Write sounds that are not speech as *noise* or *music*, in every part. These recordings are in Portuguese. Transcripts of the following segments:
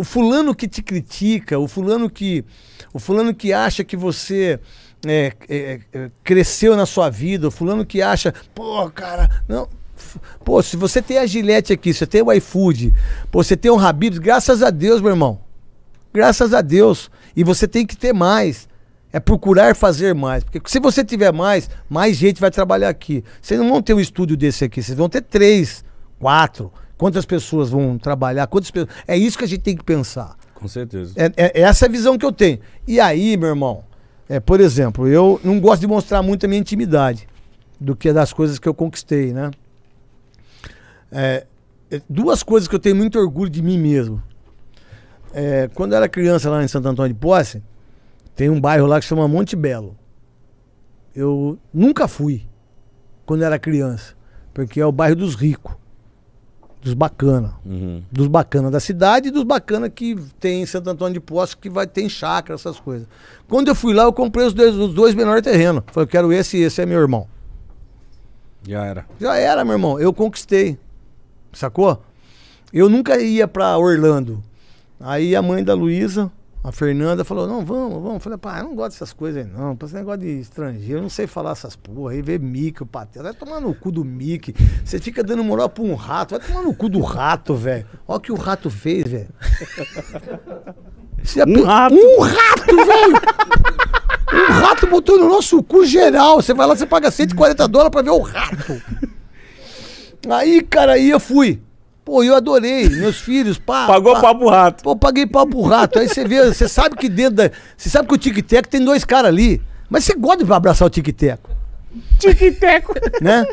O fulano que te critica, o fulano que, o fulano que acha que você é, é, é, cresceu na sua vida, o fulano que acha, pô, cara, não. Pô, se você tem a Gillette aqui, você tem o iFood, pô, você tem o Habib's, graças a Deus, meu irmão. Graças a Deus. E você tem que ter mais. É procurar fazer mais. Porque se você tiver mais, mais gente vai trabalhar aqui. Vocês não vão ter um estúdio desse aqui, vocês vão ter três, quatro. Quantas pessoas vão trabalhar? Quantas pessoas... É isso que a gente tem que pensar. Com certeza. É, é- essa é a visão que eu tenho. E aí, meu irmão, é, por exemplo, eu não gosto de mostrar muito a minha intimidade do que das coisas que eu conquistei, né? É, é, duas coisas que eu tenho muito orgulho de mim mesmo. É, quando eu era criança lá em Santo Antônio de Posse, tem um bairro lá que chama Monte Belo. Eu nunca fui quando eu era criança, porque é o bairro dos ricos, dos bacana Uhum. dos bacanas da cidade e dos bacanas que tem em Santo Antônio de Poços, que vai ter em chácara, essas coisas. Quando eu fui lá, eu comprei os dois, os dois menores terrenos. Falei, eu quero esse e esse é meu irmão. Já era. Já era, meu irmão. Eu conquistei. Sacou? Eu nunca ia pra Orlando. Aí a mãe da Luísa, a Fernanda, falou: Não, vamos, vamos. Eu falei, pá, eu não gosto dessas coisas aí, não. Esse negócio de estrangeiro, eu não sei falar essas porra. Aí vê Mickey, o Pateta. Vai tomar no cu do Mickey. Você fica dando moral pra um rato. Vai tomar no cu do rato, velho. Olha o que o rato fez, velho. Um rato? Um rato, velho! Um rato botou no nosso cu geral. Você vai lá, você paga 140 dólares pra ver o rato. Aí, cara, aí eu fui. Pô, eu adorei. Meus filhos, pá. Pagou pá. pau pro rato. Pô, paguei pau pro rato. Aí você vê, você sabe que dentro da. Você sabe que o tic-tac tem dois caras ali. Mas você gosta de abraçar o tic-tac, Tic-teco. né?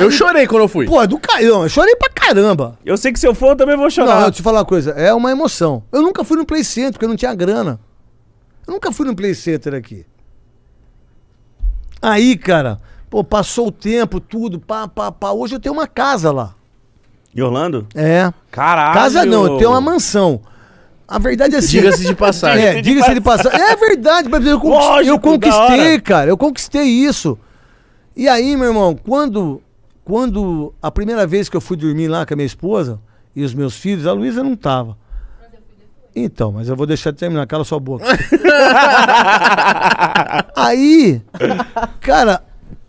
Eu Aí, chorei quando eu fui. Pô, é do caramba. Eu chorei pra caramba. Eu sei que se eu for, eu também vou Não, chorar. eu te falar uma coisa. É uma emoção. Eu nunca fui no Play Center, porque eu não tinha grana. Eu nunca fui no Play Center aqui. Aí, cara, pô, passou o tempo, tudo, pá, pá, pá. Hoje eu tenho uma casa lá. Em Orlando? É. Caralho. Casa não, tenho uma mansão. A verdade é assim. Diga-se de passagem. É, diga-se de passagem. É verdade, mas eu, conquist- Lógico, eu conquistei, cara. Eu conquistei isso. E aí, meu irmão, quando, quando a primeira vez que eu fui dormir lá com a minha esposa e os meus filhos, a Luísa não tava. Então, mas eu vou deixar de terminar, cala sua boca. *laughs* aí, cara,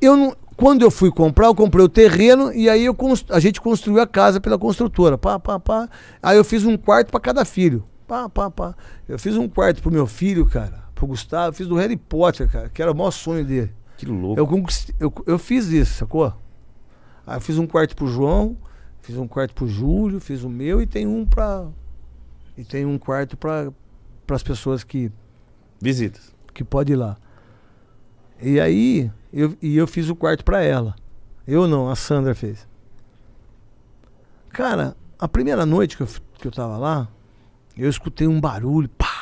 eu não, quando eu fui comprar, eu comprei o terreno e aí eu a gente construiu a casa pela construtora. Pá, pá, pá. Aí eu fiz um quarto pra cada filho. Pá, pá, pá. Eu fiz um quarto pro meu filho, cara, pro Gustavo, fiz do Harry Potter, cara, que era o maior sonho dele. Que louco. Eu, eu, eu fiz isso, sacou? Aí eu fiz um quarto pro João, fiz um quarto pro Júlio, fiz o meu e tem um pra. E tem um quarto pra as pessoas que, Visitas. que podem ir lá. E aí, eu, e eu fiz o quarto pra ela. Eu não, a Sandra fez. Cara, a primeira noite que eu, que eu tava lá, eu escutei um barulho, pá,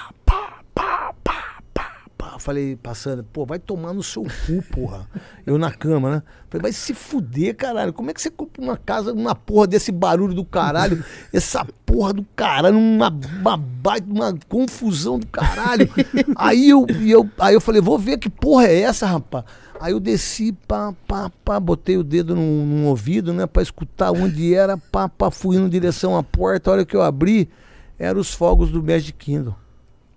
Falei pra Sandra, pô, vai tomar no seu cu, porra. *laughs* Eu na cama, né? Falei, vai se fuder, caralho. Como é que você compra uma casa, uma porra desse barulho do caralho? *laughs* Essa porra do caralho, uma, uma, baita- uma confusão do caralho. *laughs* Aí eu, eu, aí eu falei, vou ver que porra é essa, rapaz. Aí eu desci, pá, pá, pá, botei o dedo num, num ouvido, né, pra escutar onde era, pá, pá, fui indo em direção à porta. A hora que eu abri, eram os fogos do Magic Kingdom.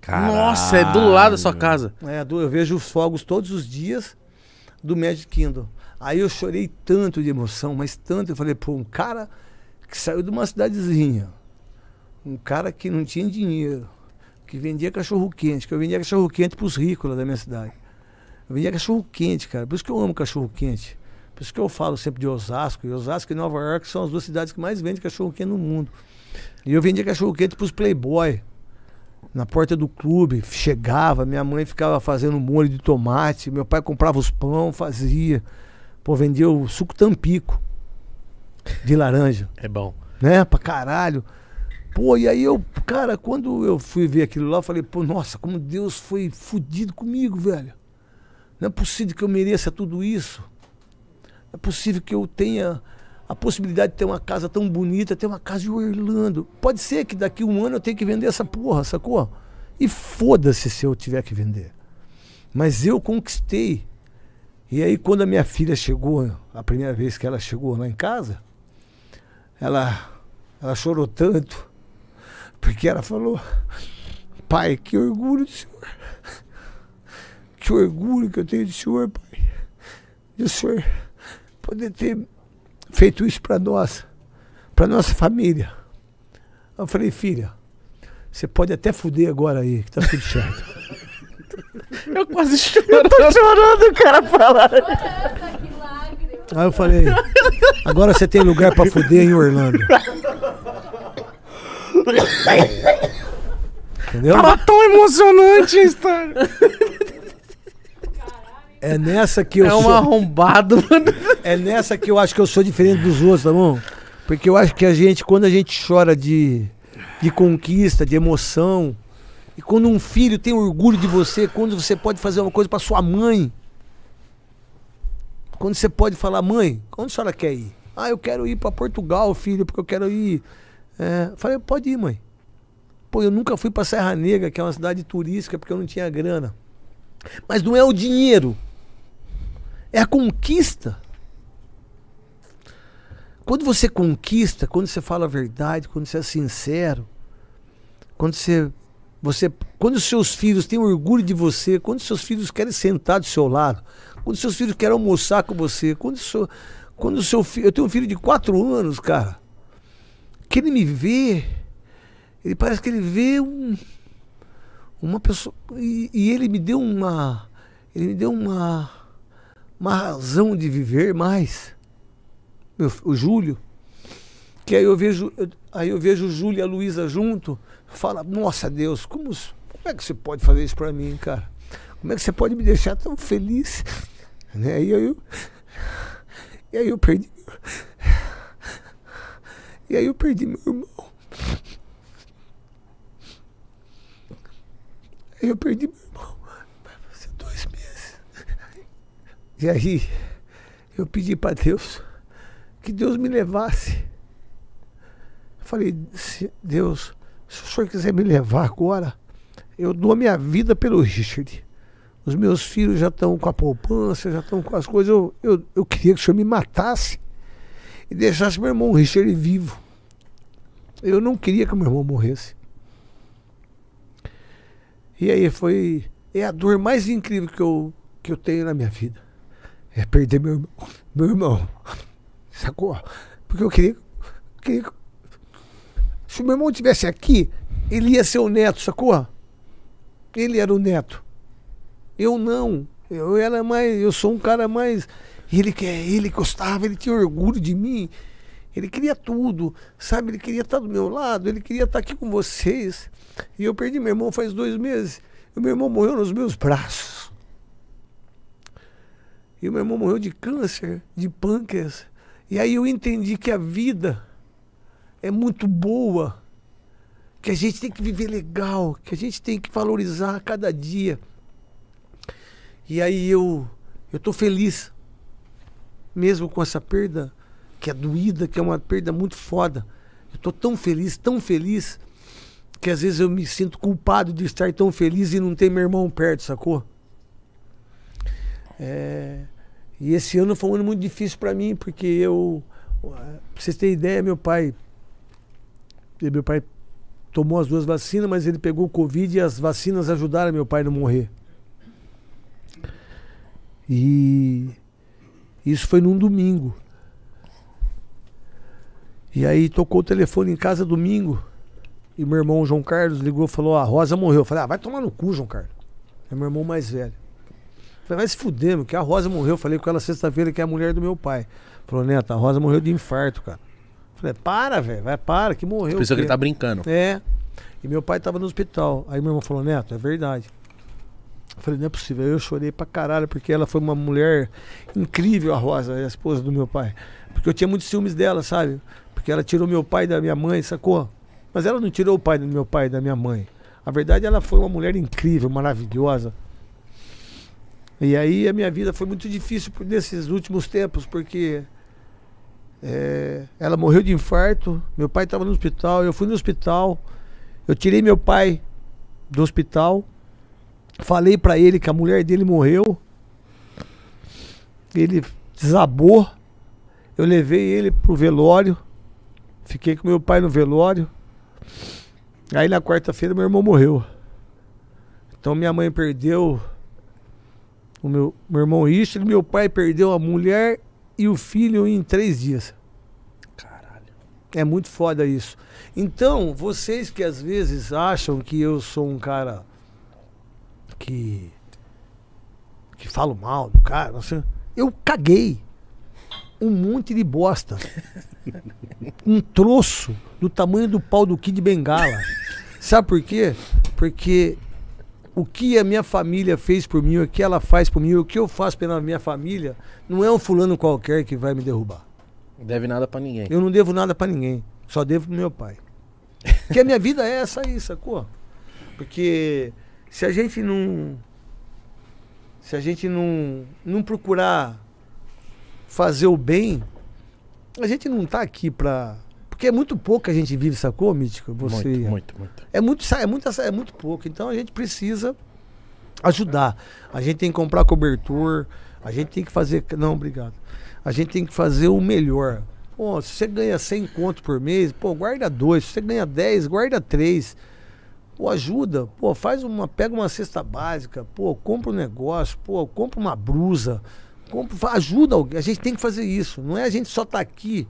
Nossa, é do lado da sua casa. É, eu vejo os fogos todos os dias do Magic Kingdom. Aí eu chorei tanto de emoção, mas tanto. Eu falei, pô, um cara que saiu de uma cidadezinha, um cara que não tinha dinheiro, que vendia cachorro quente, que eu vendia cachorro quente pros ricos lá da minha cidade. Eu vendia cachorro quente, cara. Por isso que eu amo cachorro quente. Por isso que eu falo sempre de Osasco. E Osasco e Nova York são as duas cidades que mais vendem cachorro quente no mundo. E eu vendia cachorro quente pros playboy na porta do clube, chegava, minha mãe ficava fazendo molho de tomate, meu pai comprava os pão, fazia. Pô, vendia o suco tampico de laranja, *laughs* É bom. né? Pra caralho. Pô, e aí eu, cara, quando eu fui ver aquilo lá, eu falei, pô, nossa, como Deus foi fudido comigo, velho. Não é possível que eu mereça tudo isso. Não é possível que eu tenha a possibilidade de ter uma casa tão bonita, ter uma casa em Orlando. Pode ser que daqui um ano eu tenha que vender essa porra, sacou? E foda-se se eu tiver que vender. Mas eu conquistei. E aí quando a minha filha chegou, a primeira vez que ela chegou lá em casa, ela, ela chorou tanto. Porque ela falou, pai, que orgulho do senhor. Que orgulho que eu tenho do senhor, pai. De o senhor poder ter feito isso para nós, para nossa família. Eu falei, filha, você pode até fuder agora aí, que tá tudo certo. *laughs* Eu quase chorando. chorando, o cara fala. Aí eu falei, agora você tem lugar pra fuder em Orlando. Entendeu? Tava tão emocionante a história. É nessa que eu É um sou. arrombado, mano. É nessa que eu acho que eu sou diferente dos outros, tá bom? Porque eu acho que a gente, quando a gente chora de, de conquista, de emoção, e quando um filho tem orgulho de você, quando você pode fazer uma coisa pra sua mãe, quando você pode falar, mãe, onde a senhora quer ir? Ah, eu quero ir pra Portugal, filho, porque eu quero ir. É, falei, pode ir, mãe. Pô, eu nunca fui pra Serra Negra, que é uma cidade turística, porque eu não tinha grana. Mas não é o dinheiro, é a conquista. Quando você conquista, quando você fala a verdade, quando você é sincero, quando você, você, quando seus filhos têm orgulho de você, quando seus filhos querem sentar do seu lado, quando seus filhos querem almoçar com você, quando seu, quando seu filho, eu tenho um filho de quatro anos, cara, que ele me vê, ele parece que ele vê um, uma pessoa e, e ele me deu uma, ele me deu uma, uma razão de viver mais meu, o Júlio, que aí eu vejo, aí eu vejo o Júlio e a Luísa junto, fala, nossa Deus, como, como é que você pode fazer isso pra mim, cara? Como é que você pode me deixar tão feliz? Né? E aí eu, e aí eu perdi, e aí eu perdi meu irmão. Eu perdi meu irmão, vai fazer dois meses. E aí eu pedi pra Deus que Deus me levasse. Eu falei, "Se- Deus, se o senhor quiser me levar agora, eu dou a minha vida pelo Richard. Os meus filhos já estão com a poupança, já estão com as coisas. Eu, eu, eu queria que o senhor me matasse e deixasse meu irmão Richard vivo. Eu não queria que meu irmão morresse. E aí foi. É a dor mais incrível que eu, que eu tenho na minha vida. É perder meu. Meu irmão. Sacou? Porque eu queria. queria que- se o meu irmão estivesse aqui, ele ia ser o neto, sacou? Ele era o neto. Eu não. Eu era mais. Eu sou um cara mais. Ele que ele gostava, ele tinha orgulho de mim. Ele queria tudo, sabe? Ele queria estar do meu lado, ele queria estar aqui com vocês. E eu perdi meu irmão faz dois meses. E meu irmão morreu nos meus braços. E meu irmão morreu de câncer, de pâncreas. E aí eu entendi que a vida é muito boa, que a gente tem que viver legal, que a gente tem que valorizar cada dia. E aí eu eu tô feliz, mesmo com essa perda que é doída, que é uma perda muito foda. Eu tô tão feliz, tão feliz, que às vezes eu me sinto culpado de estar tão feliz e não ter meu irmão perto, sacou? É, e esse ano foi um ano muito difícil para mim, porque eu. Pra vocês terem ideia, meu pai. Meu pai tomou as duas vacinas, mas ele pegou o Covid e as vacinas ajudaram meu pai a não morrer. E isso foi num domingo. E aí tocou o telefone em casa domingo. E meu irmão João Carlos ligou e falou: "Ah, a Rosa morreu. Eu falei: ah, vai tomar no cu, João Carlos. É meu irmão mais velho. Falei, vai se fuder, meu, que a Rosa morreu. Eu falei com ela sexta-feira que é a mulher do meu pai. Falou, Neto, a Rosa morreu de infarto, cara. Falei, para, velho, vai, para, que morreu. Pensou que ele quê?" tá brincando. É. E meu pai tava no hospital. Aí meu irmão falou, Neto, é verdade. Eu falei, não é possível. Aí eu chorei pra caralho, porque ela foi uma mulher incrível, a Rosa, a esposa do meu pai. Porque eu tinha muitos ciúmes dela, sabe? Porque ela tirou meu pai da minha mãe, sacou? Mas ela não tirou o pai do meu pai da minha mãe. A verdade, ela foi uma mulher incrível, maravilhosa. E aí a minha vida foi muito difícil nesses últimos tempos, porque é, ela morreu de infarto, meu pai estava no hospital, eu fui no hospital, eu tirei meu pai do hospital, falei pra ele que a mulher dele morreu, ele desabou, eu levei ele pro velório, fiquei com meu pai no velório, Aí na quarta-feira meu irmão morreu. Então minha mãe perdeu o meu, meu irmão Richard, meu pai perdeu a mulher e o filho em três dias. Caralho. É muito foda isso. Então, vocês que às vezes acham que eu sou um cara que. que falo mal do cara, não sei, eu caguei um monte de bosta. *laughs* um troço do tamanho do pau do Kid Bengala. Sabe por quê? Porque o que a minha família fez por mim, o que ela faz por mim, o que eu faço pela minha família, não é um fulano qualquer que vai me derrubar. Não deve nada pra ninguém. Eu não devo nada pra ninguém, só devo pro meu pai. Porque a minha vida é essa aí, sacou? Porque se a gente não se a gente não não procurar fazer o bem, a gente não tá aqui pra porque é muito pouco que a gente vive, sacou, Mítico? Você. Muito, muito, muito. É muito, é muito, é muito pouco. Então a gente precisa ajudar. A gente tem que comprar cobertor. A gente tem que fazer. Não, obrigado. A gente tem que fazer o melhor. Pô, se você ganha 100 conto por mês, pô, guarda dois. Se você ganha 10, guarda três. Pô, ajuda. Pô, faz uma. Pega uma cesta básica. Pô, compra um negócio. Pô, compra uma brusa. Compra, ajuda alguém. A gente tem que fazer isso. Não é a gente só estar aqui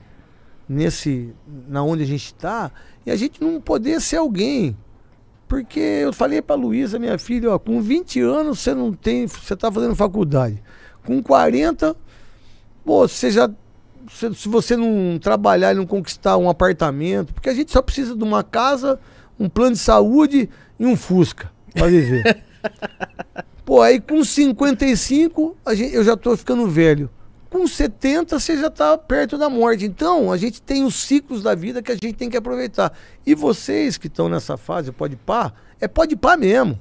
nesse na onde a gente está e a gente não poder ser alguém. Porque eu falei para Luísa, minha filha, ó, com 20 anos você não tem, você tá fazendo faculdade. Com 40, pô, você já se, se você não trabalhar e não conquistar um apartamento, porque a gente só precisa de uma casa, um plano de saúde e um Fusca para viver. *laughs* Pô, aí com 55, a gente, eu já tô ficando velho. Com 70, você já tá perto da morte. Então, a gente tem os ciclos da vida que a gente tem que aproveitar. E vocês que estão nessa fase, pode pá, é pode pá mesmo.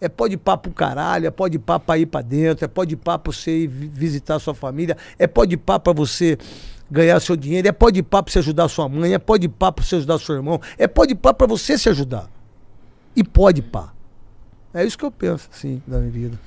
É pode pá pro caralho, é pode pá pra ir pra dentro, é pode pá pra você ir vi- visitar sua família, é pode pá pra você ganhar seu dinheiro, é pode pá pra você ajudar sua mãe, é pode pá pra você ajudar seu irmão, é pode pá pra você se ajudar. E pode pá. É isso que eu penso, assim, da minha vida.